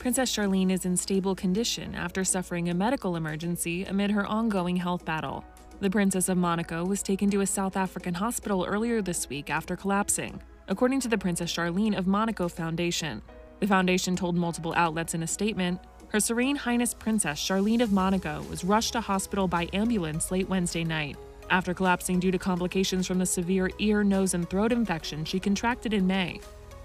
Princess Charlene is in stable condition after suffering a medical emergency amid her ongoing health battle. The Princess of Monaco was taken to a South African hospital earlier this week after collapsing, according to the Princess Charlene of Monaco Foundation. The foundation told multiple outlets in a statement Her Serene Highness Princess Charlene of Monaco was rushed to hospital by ambulance late Wednesday night after collapsing due to complications from the severe ear, nose, and throat infection she contracted in May.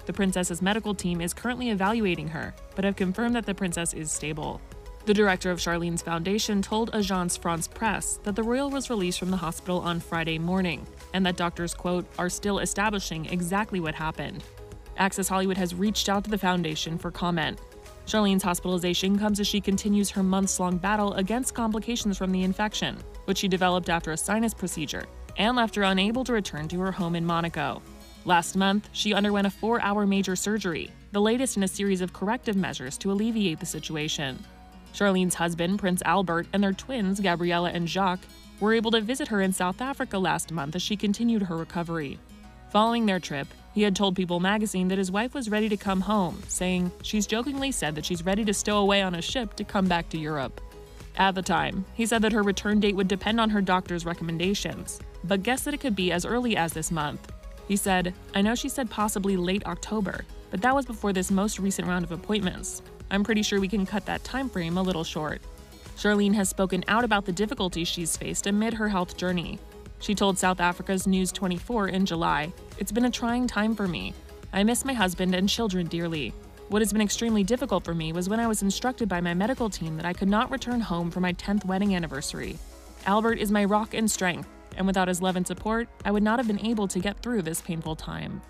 The princess's medical team is currently evaluating her, but have confirmed that the princess is stable. The director of Charlene's foundation told Agence France Presse that the royal was released from the hospital on Friday morning, and that doctors, quote, are still establishing exactly what happened. Access Hollywood has reached out to the foundation for comment. Charlene's hospitalization comes as she continues her months long battle against complications from the infection, which she developed after a sinus procedure, and left her unable to return to her home in Monaco. Last month, she underwent a four hour major surgery, the latest in a series of corrective measures to alleviate the situation. Charlene's husband, Prince Albert, and their twins, Gabriella and Jacques, were able to visit her in South Africa last month as she continued her recovery. Following their trip, he had told People magazine that his wife was ready to come home, saying, She's jokingly said that she's ready to stow away on a ship to come back to Europe. At the time, he said that her return date would depend on her doctor's recommendations, but guessed that it could be as early as this month. He said, I know she said possibly late October, but that was before this most recent round of appointments. I'm pretty sure we can cut that time frame a little short. Charlene has spoken out about the difficulties she's faced amid her health journey. She told South Africa's News 24 in July, It's been a trying time for me. I miss my husband and children dearly. What has been extremely difficult for me was when I was instructed by my medical team that I could not return home for my 10th wedding anniversary. Albert is my rock and strength, and without his love and support, I would not have been able to get through this painful time.